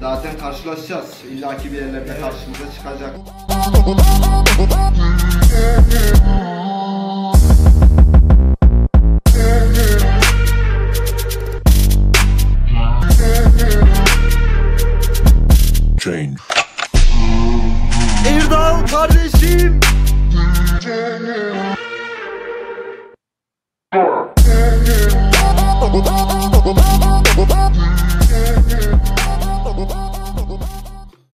Zaten karşılaşacağız. İlla ki bir yerlerde karşımıza çıkacak. change. Erdal kardeşim. Oh,